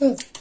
Mm.